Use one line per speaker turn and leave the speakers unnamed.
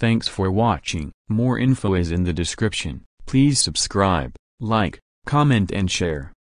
Thanks for watching. More info is in the description. Please subscribe, like, comment and share.